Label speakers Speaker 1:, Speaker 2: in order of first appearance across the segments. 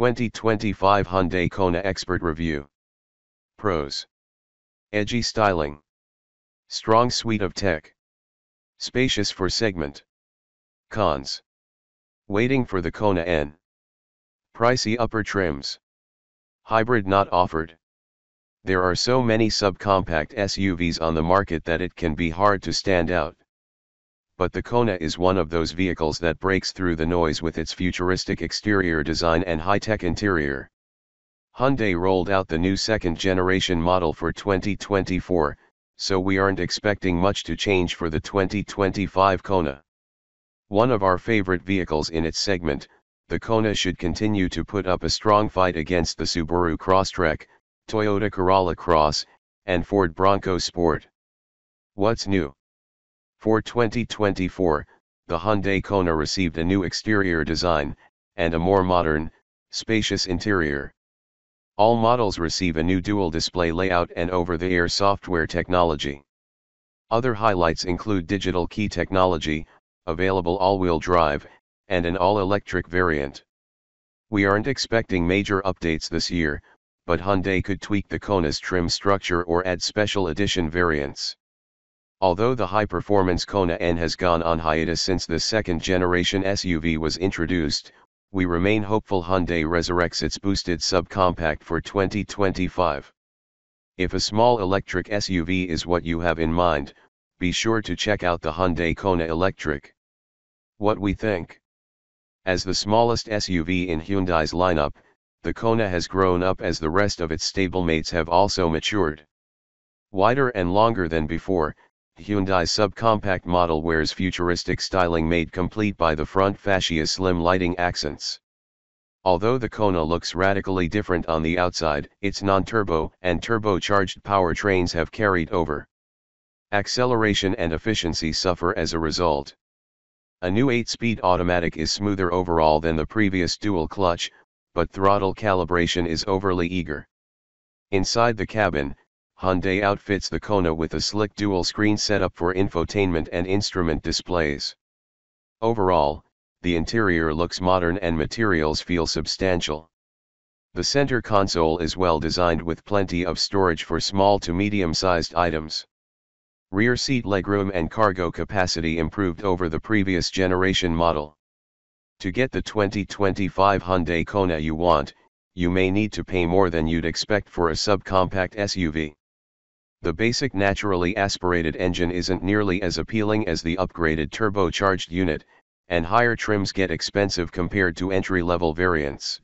Speaker 1: 2025 Hyundai Kona Expert Review. Pros. Edgy styling. Strong suite of tech. Spacious for segment. Cons. Waiting for the Kona N. Pricey upper trims. Hybrid not offered. There are so many subcompact SUVs on the market that it can be hard to stand out. But the Kona is one of those vehicles that breaks through the noise with its futuristic exterior design and high-tech interior. Hyundai rolled out the new second generation model for 2024, so we aren't expecting much to change for the 2025 Kona. One of our favorite vehicles in its segment, the Kona should continue to put up a strong fight against the Subaru Crosstrek, Toyota Corolla Cross, and Ford Bronco Sport. What's new? For 2024, the Hyundai Kona received a new exterior design, and a more modern, spacious interior. All models receive a new dual display layout and over-the-air software technology. Other highlights include digital key technology, available all-wheel drive, and an all-electric variant. We aren't expecting major updates this year, but Hyundai could tweak the Kona's trim structure or add special edition variants. Although the high-performance Kona N has gone on hiatus since the second-generation SUV was introduced, we remain hopeful Hyundai resurrects its boosted subcompact for 2025. If a small electric SUV is what you have in mind, be sure to check out the Hyundai Kona Electric. What we think? As the smallest SUV in Hyundai's lineup, the Kona has grown up as the rest of its stablemates have also matured. Wider and longer than before, Hyundai's subcompact model wears futuristic styling made complete by the front fascia slim lighting accents. Although the Kona looks radically different on the outside, its non-turbo and turbocharged powertrains have carried over. Acceleration and efficiency suffer as a result. A new 8-speed automatic is smoother overall than the previous dual clutch, but throttle calibration is overly eager. Inside the cabin, Hyundai outfits the Kona with a slick dual-screen setup for infotainment and instrument displays. Overall, the interior looks modern and materials feel substantial. The center console is well designed with plenty of storage for small to medium-sized items. Rear seat legroom and cargo capacity improved over the previous generation model. To get the 2025 Hyundai Kona you want, you may need to pay more than you'd expect for a subcompact SUV. The basic naturally aspirated engine isn't nearly as appealing as the upgraded turbocharged unit, and higher trims get expensive compared to entry-level variants.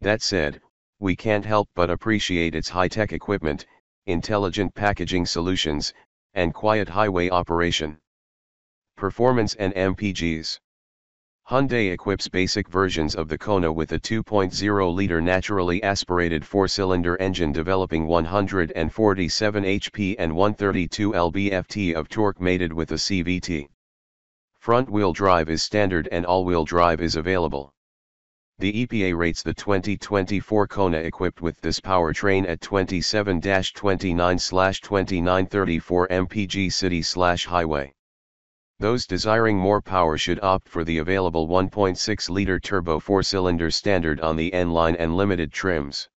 Speaker 1: That said, we can't help but appreciate its high-tech equipment, intelligent packaging solutions, and quiet highway operation. Performance and MPGs Hyundai equips basic versions of the Kona with a 2.0-liter naturally aspirated four-cylinder engine developing 147 HP and 132 lb-ft of torque mated with a CVT. Front-wheel drive is standard and all-wheel drive is available. The EPA rates the 2024 Kona equipped with this powertrain at 27-29-2934 mpg city-highway. Those desiring more power should opt for the available 1.6-liter turbo four-cylinder standard on the N-line and limited trims.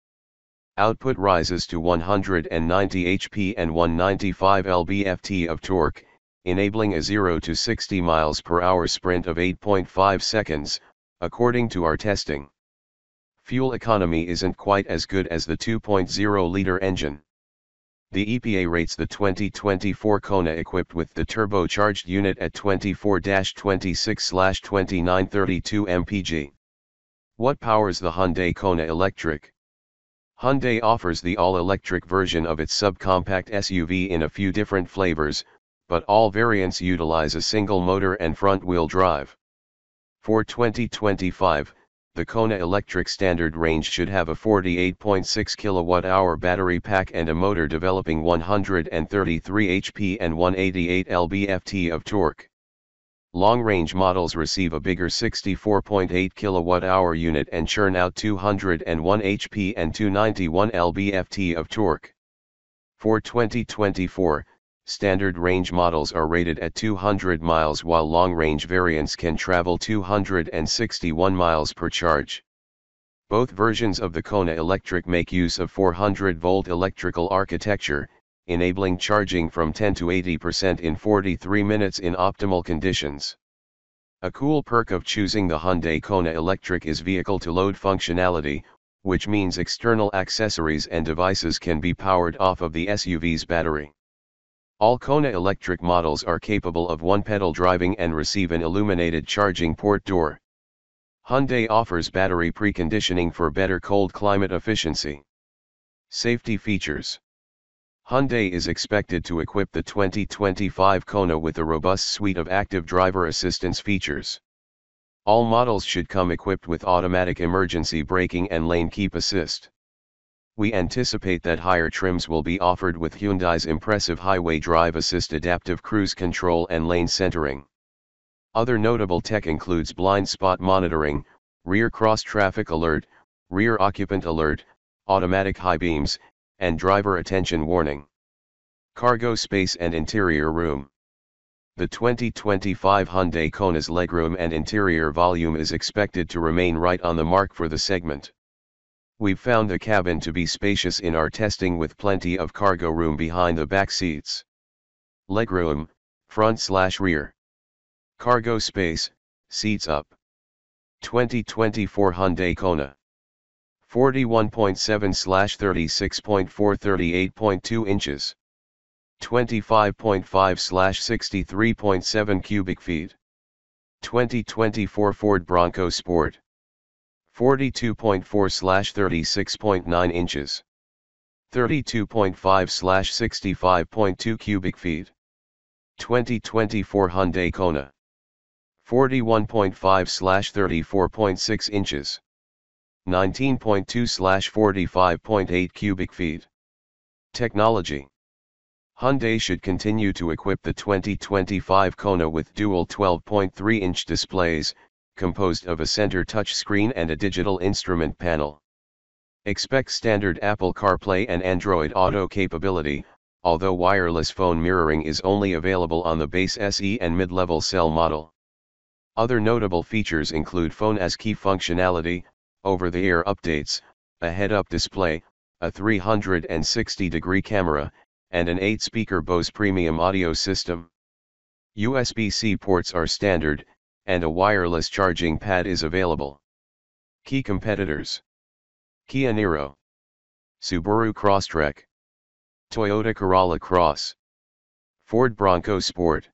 Speaker 1: Output rises to 190 HP and 195 lb-ft of torque, enabling a 0 to 60 miles per hour sprint of 8.5 seconds, according to our testing. Fuel economy isn't quite as good as the 2.0-liter engine. The EPA rates the 2024 Kona equipped with the turbocharged unit at 24-26-2932 mpg. What powers the Hyundai Kona Electric? Hyundai offers the all-electric version of its subcompact SUV in a few different flavors, but all variants utilize a single motor and front-wheel drive. For 2025, the Kona electric standard range should have a 48.6 kWh battery pack and a motor developing 133 HP and 188 lb-ft of torque. Long-range models receive a bigger 64.8 kWh unit and churn out 201 HP and 291 lb-ft of torque. For 2024, standard range models are rated at 200 miles while long-range variants can travel 261 miles per charge. Both versions of the Kona Electric make use of 400 volt electrical architecture, enabling charging from 10 to 80% in 43 minutes in optimal conditions. A cool perk of choosing the Hyundai Kona Electric is vehicle-to-load functionality, which means external accessories and devices can be powered off of the SUV's battery. All Kona electric models are capable of one-pedal driving and receive an illuminated charging port door. Hyundai offers battery preconditioning for better cold climate efficiency. Safety features Hyundai is expected to equip the 2025 Kona with a robust suite of active driver assistance features. All models should come equipped with automatic emergency braking and lane keep assist. We anticipate that higher trims will be offered with Hyundai's impressive highway drive assist adaptive cruise control and lane centering. Other notable tech includes blind spot monitoring, rear cross traffic alert, rear occupant alert, automatic high beams, and driver attention warning. Cargo space and interior room. The 2025 Hyundai Kona's legroom and interior volume is expected to remain right on the mark for the segment. We've found the cabin to be spacious in our testing with plenty of cargo room behind the back seats. Legroom, front slash rear. Cargo space, seats up. 2024 Hyundai Kona. 41.7 slash 36.4 38.2 inches. 25.5 slash 63.7 cubic feet. 2024 Ford Bronco Sport. 42.4 slash 36.9 inches. 32.5 slash 65.2 cubic feet. 2024 Hyundai Kona. 41.5 slash 34.6 inches. 19.2 slash 45.8 cubic feet. Technology Hyundai should continue to equip the 2025 Kona with dual 12.3-inch displays, composed of a center touchscreen and a digital instrument panel. Expect standard Apple CarPlay and Android Auto capability, although wireless phone mirroring is only available on the base SE and mid-level SEL model. Other notable features include phone as key functionality, over-the-air updates, a head-up display, a 360-degree camera, and an 8-speaker Bose premium audio system. USB-C ports are standard, and a wireless charging pad is available. Key competitors. Kia Niro. Subaru Crosstrek. Toyota Corolla Cross. Ford Bronco Sport